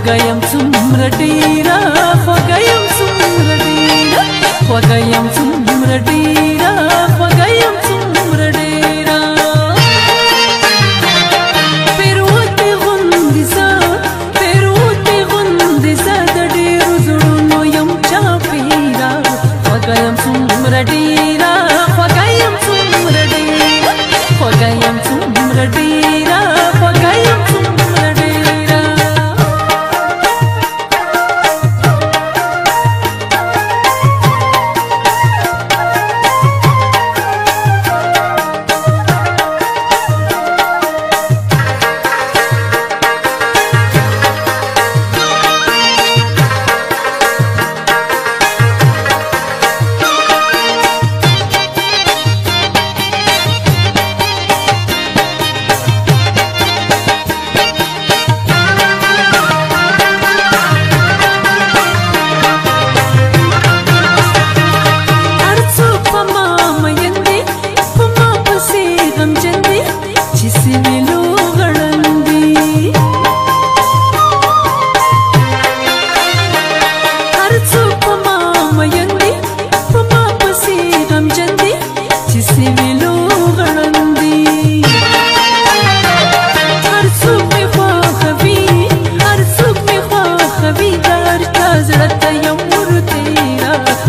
பகயம் சும்ரடீரா பகயம் சும்ரடீரா பகயம் சும்ரடீரா பகயம் சும்ரடீரா பெருவத்தை ஒந்திசா பெருவத்தை ஒந்திசா தடீரு சுடு நோயம் சாப்பீரா பகயம் சும்ரடீரா பகயம் சும்ரடீரா பகயம் சும்ரடீரா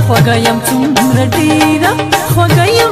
خوږه يم څومره ډیره خوږه يم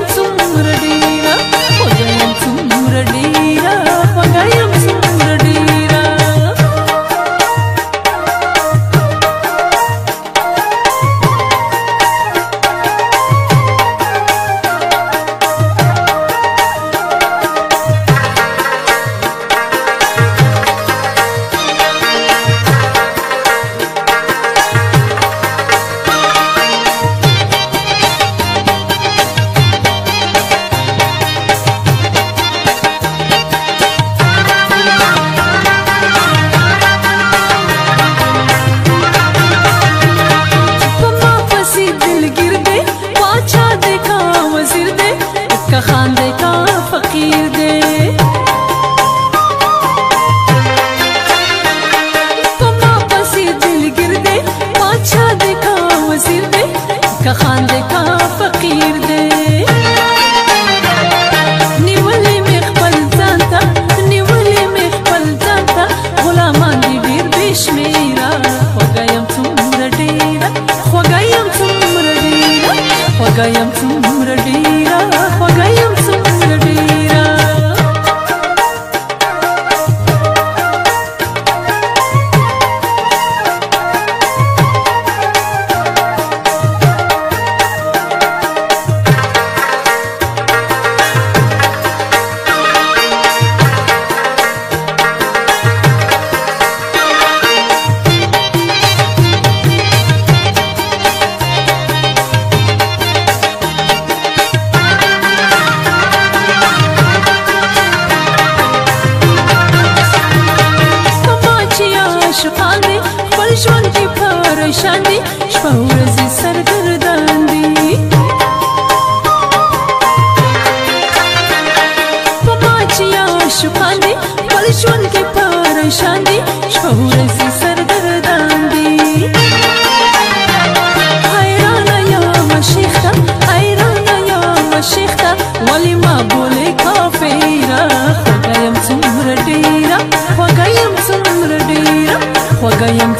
عاشقان دی کی ژوند کې پریشان دی شپه ورځې سرګردان دی په پاچیا عاشقان دی خپل ژوند دی 我可以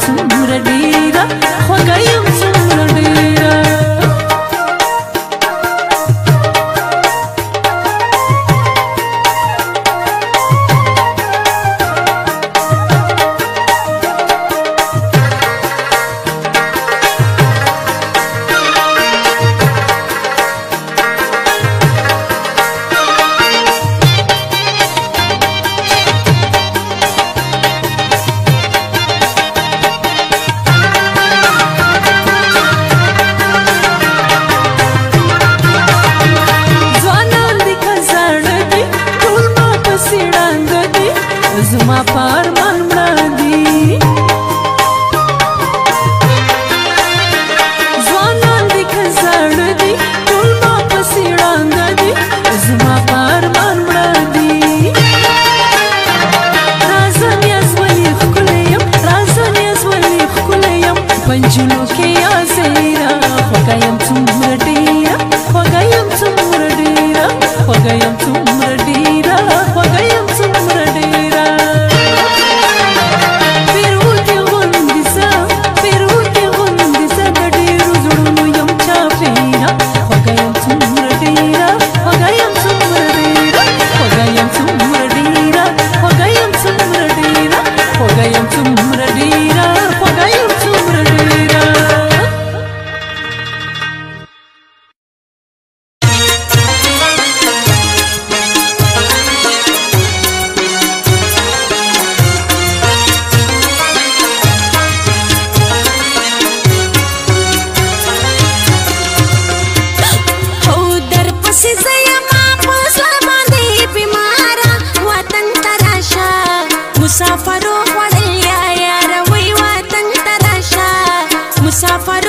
panchulo que ya zafar